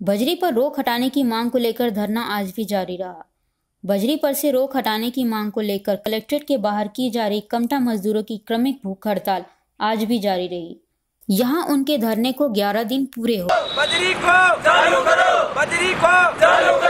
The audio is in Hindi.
बजरी पर रोक हटाने की मांग को लेकर धरना आज भी जारी रहा। बजरी पर से रोक हटाने की मांग को लेकर कलेक्ट्रेट के बाहर की जा रही कमटा मजदूरों की क्रमिक भूख हड़ताल आज भी जारी रही। यहाँ उनके धरने को 11 दिन पूरे हो बजरी को चालू करो। बजरी को चालू करो।